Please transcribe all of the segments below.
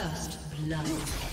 First blood.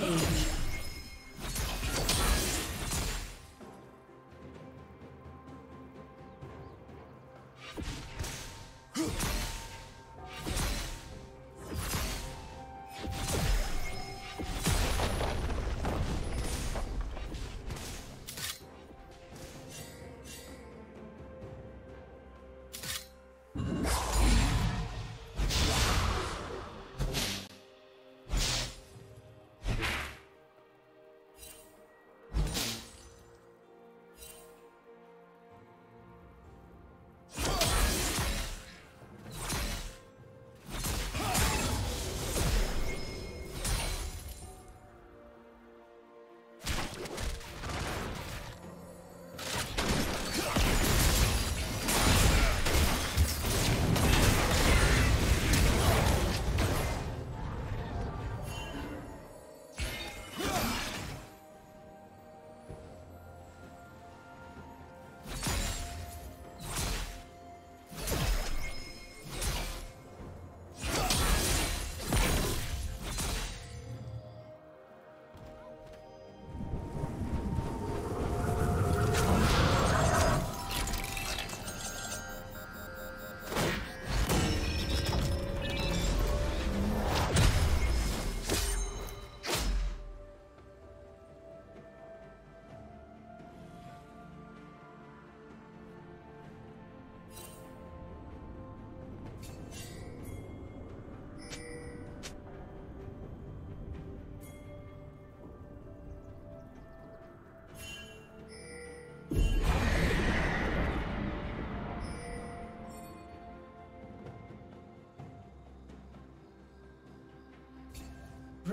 Rampage.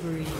spree.